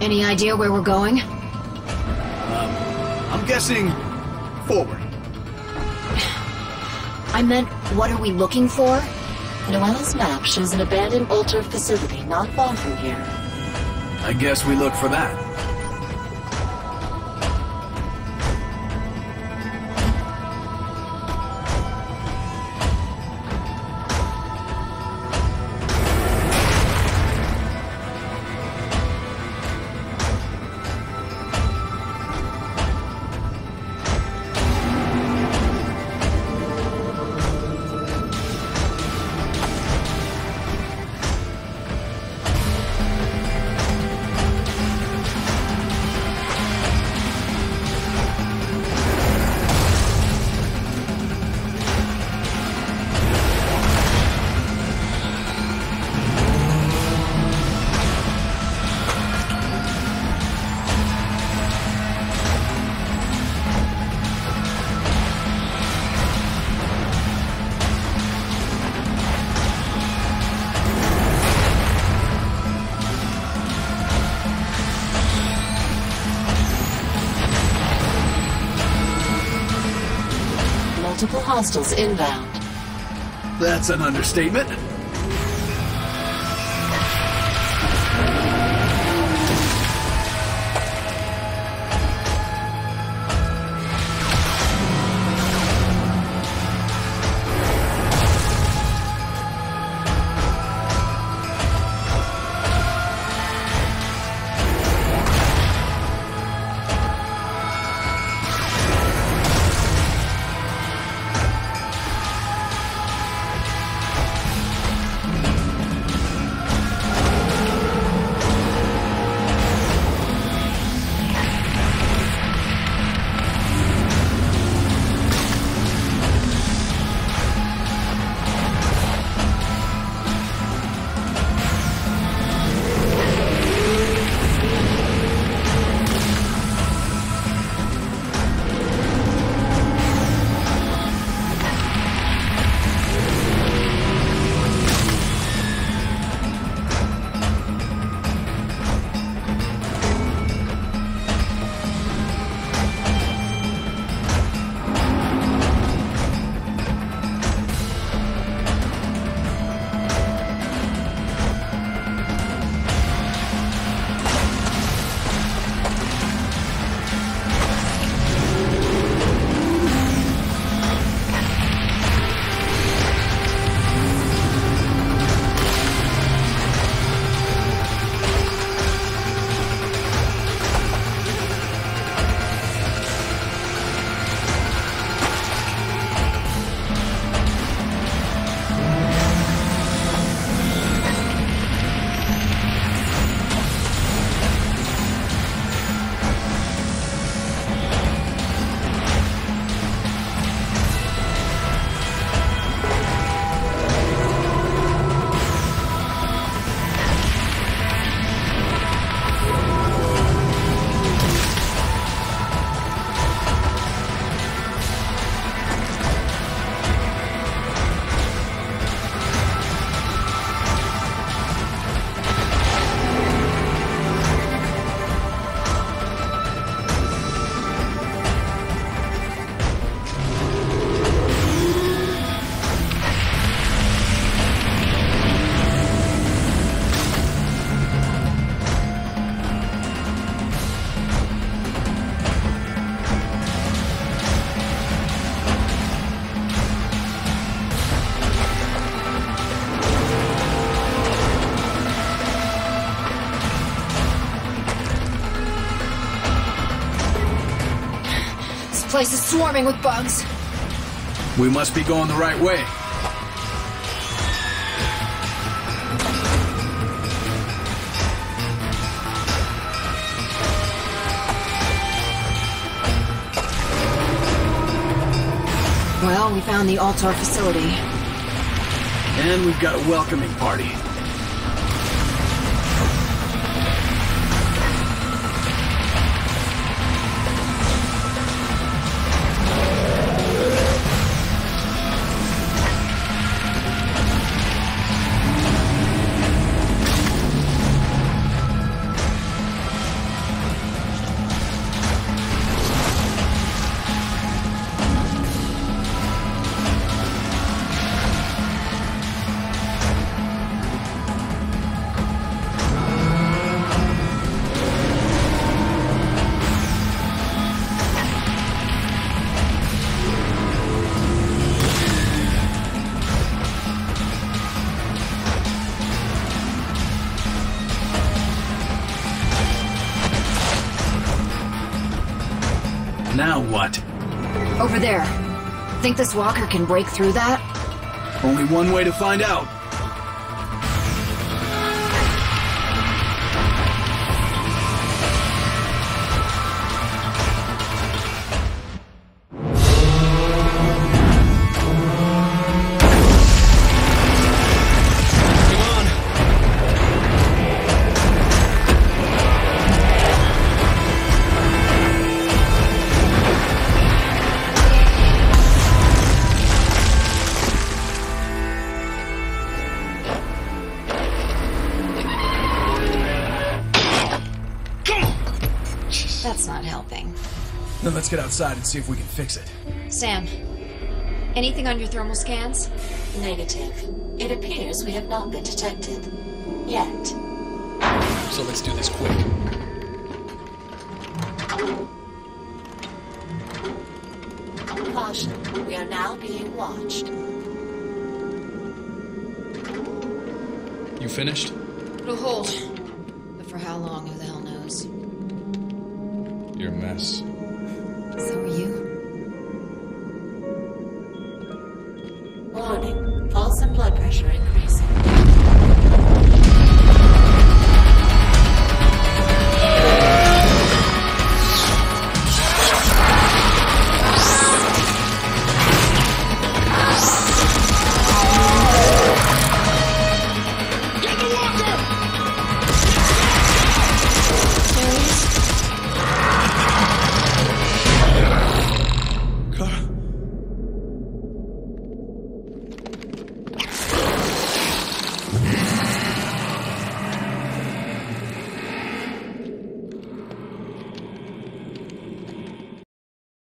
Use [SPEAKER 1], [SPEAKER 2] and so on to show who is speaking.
[SPEAKER 1] Any idea where we're going?
[SPEAKER 2] Um, I'm guessing forward.
[SPEAKER 1] I meant, what are we looking for?
[SPEAKER 3] Noella's map shows an abandoned Ultor facility not far from here.
[SPEAKER 2] I guess we look for that.
[SPEAKER 3] Multiple hostiles inbound.
[SPEAKER 2] That's an understatement.
[SPEAKER 1] Place is swarming with bugs.
[SPEAKER 2] We must be going the right way.
[SPEAKER 1] Well, we found the Ultor facility.
[SPEAKER 2] And we've got a welcoming party. Now what?
[SPEAKER 1] Over there. Think this walker can break through that?
[SPEAKER 2] Only one way to find out.
[SPEAKER 1] Not helping.
[SPEAKER 4] Then let's get outside and see if we can fix it.
[SPEAKER 1] Sam, anything on your thermal scans?
[SPEAKER 3] Negative. It appears we have not been detected. Yet.
[SPEAKER 4] So let's do this quick.
[SPEAKER 3] Caution. We are now being watched.
[SPEAKER 4] You finished?
[SPEAKER 1] It'll hold. But for how long,
[SPEAKER 4] your mess.
[SPEAKER 1] So you.
[SPEAKER 3] Warning. Pulse and blood pressure increasing.